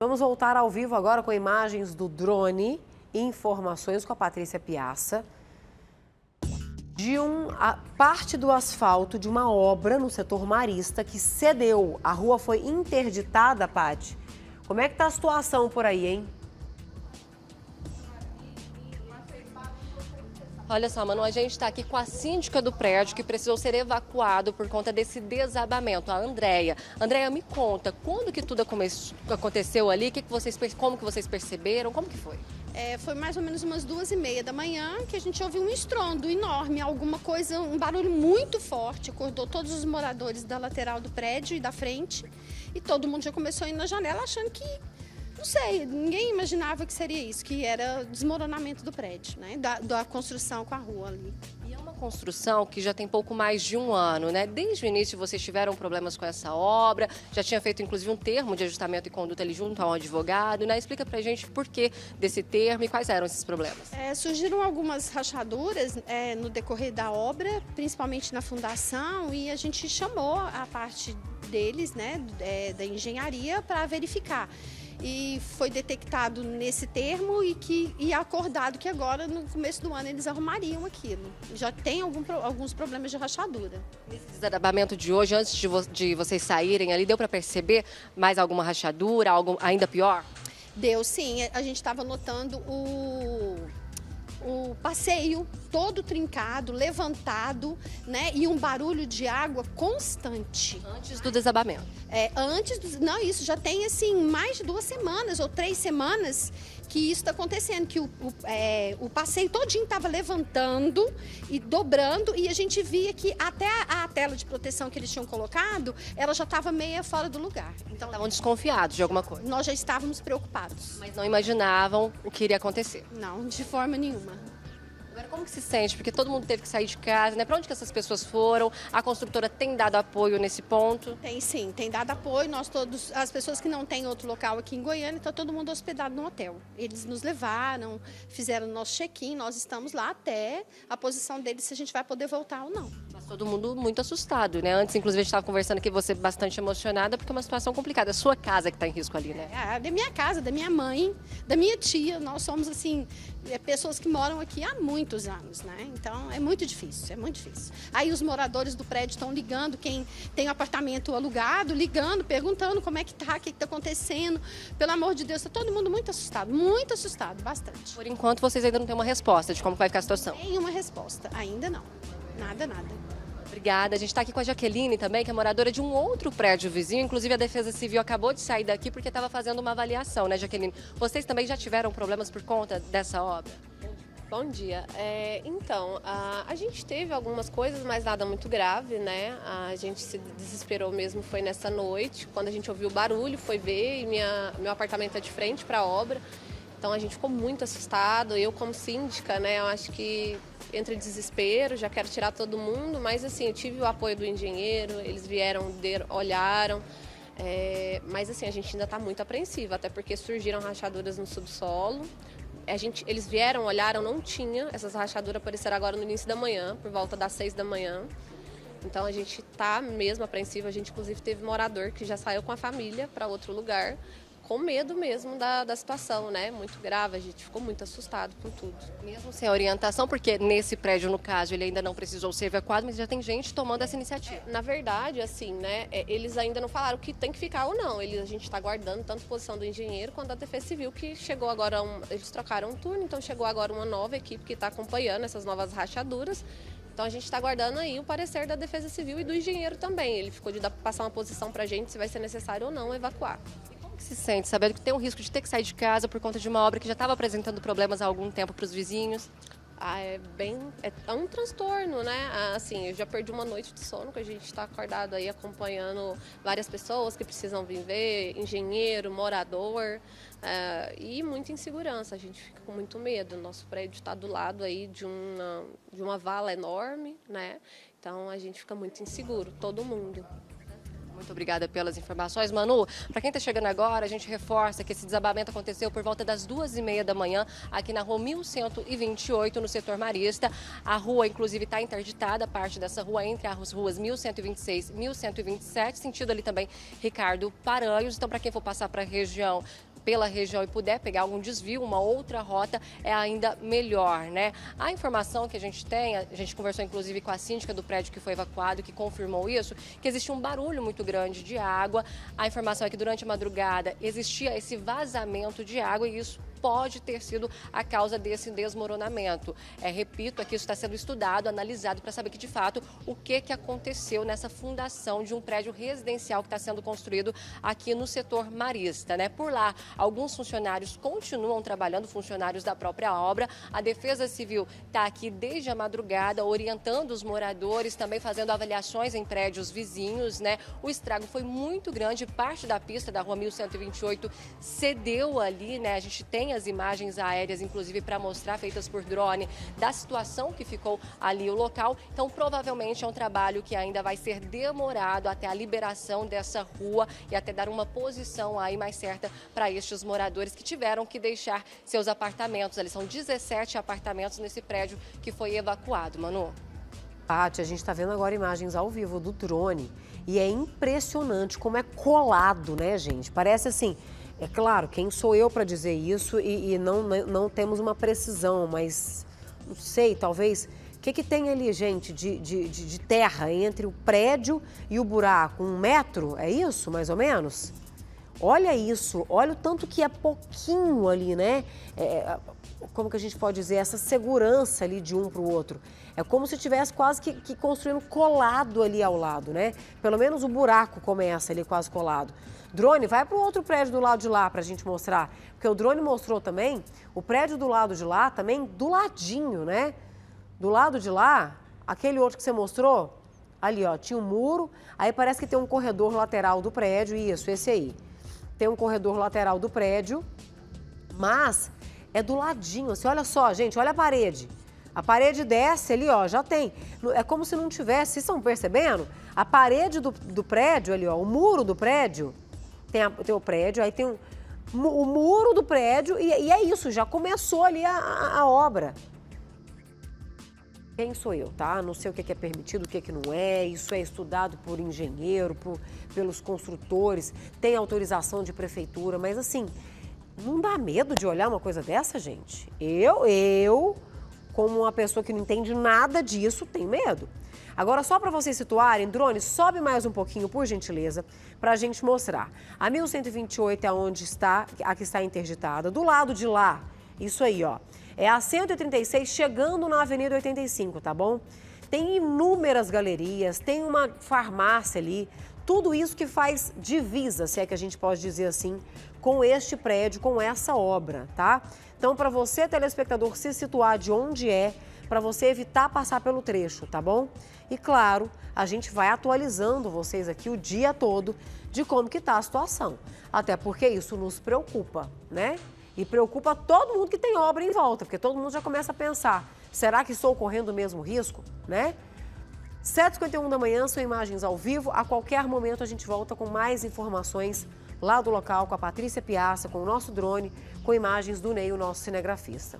Vamos voltar ao vivo agora com imagens do drone e informações com a Patrícia Piaça de um, parte do asfalto de uma obra no setor marista que cedeu. A rua foi interditada, Pati. Como é que está a situação por aí, hein? Olha só, mano, a gente está aqui com a síndica do prédio que precisou ser evacuado por conta desse desabamento, a Andréia. Andréia, me conta, quando que tudo aconteceu ali? Que que vocês, como que vocês perceberam? Como que foi? É, foi mais ou menos umas duas e meia da manhã que a gente ouviu um estrondo enorme, alguma coisa, um barulho muito forte, acordou todos os moradores da lateral do prédio e da frente e todo mundo já começou a ir na janela achando que não sei, ninguém imaginava que seria isso, que era desmoronamento do prédio, né? Da, da construção com a rua ali. E é uma construção que já tem pouco mais de um ano, né? Desde o início vocês tiveram problemas com essa obra, já tinha feito inclusive um termo de ajustamento e conduta ali junto a um advogado, né? Explica pra gente por que desse termo e quais eram esses problemas. É, surgiram algumas rachaduras é, no decorrer da obra, principalmente na fundação, e a gente chamou a parte deles, né, é, da engenharia, para verificar e foi detectado nesse termo e que e acordado que agora no começo do ano eles arrumariam aquilo. Já tem algum, alguns problemas de rachadura. Nesse desabamento de hoje, antes de, vo, de vocês saírem ali, deu para perceber mais alguma rachadura, algo ainda pior? Deu sim, a gente estava notando o o passeio todo trincado, levantado, né? E um barulho de água constante. Antes do desabamento. É, antes do, Não, isso já tem assim mais de duas semanas ou três semanas que isso está acontecendo, que o, o, é, o passeio todinho estava levantando e dobrando e a gente via que até a, a, tela de proteção que eles tinham colocado, ela já estava meia fora do lugar. Então estavam desconfiados de alguma coisa. Nós já estávamos preocupados. Mas não imaginavam o que iria acontecer. Não, de forma nenhuma. Agora, como que se sente? Porque todo mundo teve que sair de casa, né? Para onde que essas pessoas foram? A construtora tem dado apoio nesse ponto? Tem sim, tem dado apoio. Nós todos, as pessoas que não têm outro local aqui em Goiânia, está todo mundo hospedado no hotel. Eles nos levaram, fizeram nosso check-in, nós estamos lá até a posição deles se a gente vai poder voltar ou não. Todo mundo muito assustado, né? Antes, inclusive, a gente estava conversando aqui, você bastante emocionada, porque é uma situação complicada. A sua casa que está em risco ali, né? É, da minha casa, da minha mãe, da minha tia. Nós somos, assim, é, pessoas que moram aqui há muitos anos, né? Então é muito difícil, é muito difícil. Aí os moradores do prédio estão ligando, quem tem apartamento alugado, ligando, perguntando como é que tá, o que está acontecendo. Pelo amor de Deus, está todo mundo muito assustado, muito assustado, bastante. Por enquanto vocês ainda não têm uma resposta de como vai ficar a situação? Nenhuma resposta, ainda não. Nada, nada. Obrigada. A gente está aqui com a Jaqueline também, que é moradora de um outro prédio vizinho. Inclusive, a Defesa Civil acabou de sair daqui porque estava fazendo uma avaliação, né, Jaqueline? Vocês também já tiveram problemas por conta dessa obra? Bom dia. É, então, a, a, gente teve algumas coisas, mas nada muito grave, né? A gente se desesperou mesmo, foi nessa noite, quando a gente ouviu o barulho, foi ver, e minha, meu apartamento é de frente para a obra. Então a gente ficou muito assustado. Eu, como síndica, né, eu acho que entre desespero, já quero tirar todo mundo, mas assim, eu tive o apoio do engenheiro, eles vieram, olharam. É, mas assim, a gente ainda está muito apreensiva, até porque surgiram rachaduras no subsolo. A gente, eles vieram, olharam, não tinha. Essas rachaduras apareceram agora no início da manhã, por volta das seis da manhã. Então a gente está mesmo apreensiva. A gente inclusive teve morador que já saiu com a família para outro lugar com medo mesmo da, da situação, né? Muito grave, a gente ficou muito assustado com tudo. Mesmo sem orientação, porque nesse prédio, no caso, ele ainda não precisou ser evacuado, mas já tem gente tomando essa iniciativa. Na verdade, assim, né? É, eles ainda não falaram que tem que ficar ou não. Eles, a gente está aguardando tanto a posição do engenheiro quanto da Defesa Civil, que chegou agora, um, eles trocaram um turno, então chegou agora uma nova equipe que está acompanhando essas novas rachaduras. Então a gente está aguardando aí o parecer da Defesa Civil e do engenheiro também. Ele ficou de dar, passar uma posição para a gente se vai ser necessário ou não evacuar que se sente, sabendo que tem o risco de ter que sair de casa por conta de uma obra que já estava apresentando problemas há algum tempo para os vizinhos? Ah, é bem. É, é um transtorno, né? Ah, assim, eu já perdi uma noite de sono, que a gente está acordado aí acompanhando várias pessoas que precisam viver, engenheiro, morador, uh, e muita insegurança. A gente fica com muito medo. Nosso prédio está do lado aí de uma, de uma vala enorme, né? Então a gente fica muito inseguro, todo mundo. Muito obrigada pelas informações. Manu, para quem está chegando agora, a gente reforça que esse desabamento aconteceu por volta das duas e meia da manhã, aqui na rua 1128, no setor marista. A rua, inclusive, está interditada, parte dessa rua entre as ruas 1126 e 1127, sentido ali também Ricardo Paranhos. Então, para quem for passar para a região, pela região e puder pegar algum desvio, uma outra rota, é ainda melhor, né? A informação que a gente tem, a gente conversou inclusive com a síndica do prédio que foi evacuado, que confirmou isso, que existe um barulho muito grande de água. A informação é que durante a madrugada existia esse vazamento de água e isso pode ter sido a causa desse desmoronamento. É, repito, aqui isso está sendo estudado, analisado para saber que de fato o que, que aconteceu nessa fundação de um prédio residencial que está sendo construído aqui no setor marista. Né? Por lá, alguns funcionários continuam trabalhando, funcionários da própria obra. A Defesa Civil está aqui desde a madrugada, orientando os moradores, também fazendo avaliações em prédios vizinhos. Né? O estrago foi muito grande, parte da pista da rua 1128 cedeu ali, né? A gente tem tem as imagens aéreas, inclusive para mostrar, feitas por drone, da situação que ficou ali o local. Então, provavelmente é um trabalho que ainda vai ser demorado até a liberação dessa rua e até dar uma posição aí mais certa para estes moradores que tiveram que deixar seus apartamentos. Ali são 17 apartamentos nesse prédio que foi evacuado. Manu. Paty, a gente está vendo agora imagens ao vivo do drone e é impressionante como é colado, né, gente? Parece assim, é claro, quem sou eu para dizer isso e, e, não, não temos uma precisão, mas não sei, talvez. O que, que tem ali, gente, de, de, de, terra entre o prédio e o buraco? Um metro? É isso, mais ou menos? Olha isso, olha o tanto que é pouquinho ali, né? É, é como que a gente pode dizer? Essa segurança ali de um para o outro. É como se tivesse quase que, que construindo colado ali ao lado, né? Pelo menos o buraco começa ali quase colado. Drone, vai para o outro prédio do lado de lá para a gente mostrar. Porque o drone mostrou também o prédio do lado de lá, também do ladinho, né? Do lado de lá, aquele outro que você mostrou, ali ó, tinha um muro, aí parece que tem um corredor lateral do prédio, isso, esse aí. Tem um corredor lateral do prédio, mas é do ladinho, assim, olha só, gente, olha a parede. A parede desce ali, ó, já tem. É como se não tivesse, vocês estão percebendo? A parede do, do prédio ali, ó, o muro do prédio, tem, a, tem o prédio, aí tem um, o muro do prédio e, e, é isso, já começou ali a, a, a, obra. Quem sou eu, tá? Não sei o que é permitido, o que, não é. Isso é estudado por engenheiro, por, pelos construtores, tem autorização de prefeitura, mas assim, não dá medo de olhar uma coisa dessa, gente? Eu, eu, como uma pessoa que não entende nada disso, tenho medo. Agora, só para vocês situarem, drone, sobe mais um pouquinho, por gentileza, para a gente mostrar. A 1128 é onde está, aqui está interditada. Do lado de lá, isso aí, ó. É a 136 chegando na Avenida 85, tá bom? Tem inúmeras galerias, tem uma farmácia ali, tudo isso que faz divisa, se é que a gente pode dizer assim, com este prédio, com essa obra, tá? Então, para você, telespectador, se situar de onde é, para você evitar passar pelo trecho, tá bom? E claro, a gente vai atualizando vocês aqui o dia todo de como que tá a situação. Até porque isso nos preocupa, né? E preocupa todo mundo que tem obra em volta, porque todo mundo já começa a pensar, será que estou correndo o mesmo risco, né? 7h51 da manhã, são imagens ao vivo. A qualquer momento a gente volta com mais informações lá do local com a Patrícia Piaça, com o nosso drone, com imagens do Ney, o nosso cinegrafista.